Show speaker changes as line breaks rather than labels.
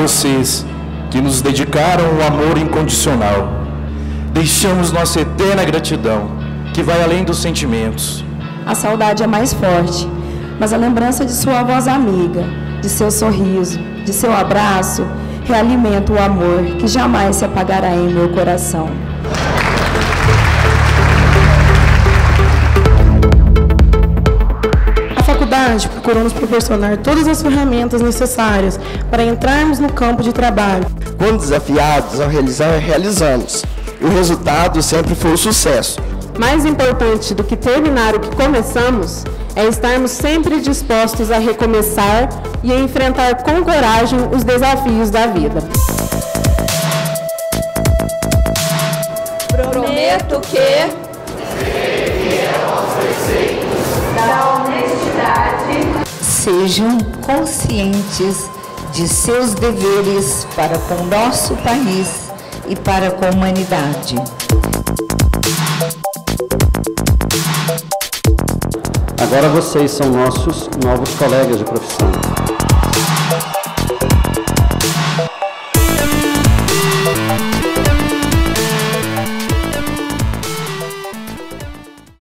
vocês que nos dedicaram o amor incondicional. Deixamos nossa eterna gratidão, que vai além dos sentimentos.
A saudade é mais forte, mas a lembrança de sua voz amiga, de seu sorriso, de seu abraço, realimenta o amor que jamais se apagará em meu coração.
Nos proporcionar todas as ferramentas necessárias para entrarmos no campo de trabalho.
Quando desafiados ao realizar, realizamos. E o resultado sempre foi o sucesso.
Mais importante do que terminar o que começamos é estarmos sempre dispostos a recomeçar e a enfrentar com coragem os desafios da vida.
Prometo que
sejam conscientes de seus deveres para com o nosso país e para com a humanidade.
Agora vocês são nossos novos colegas de profissão.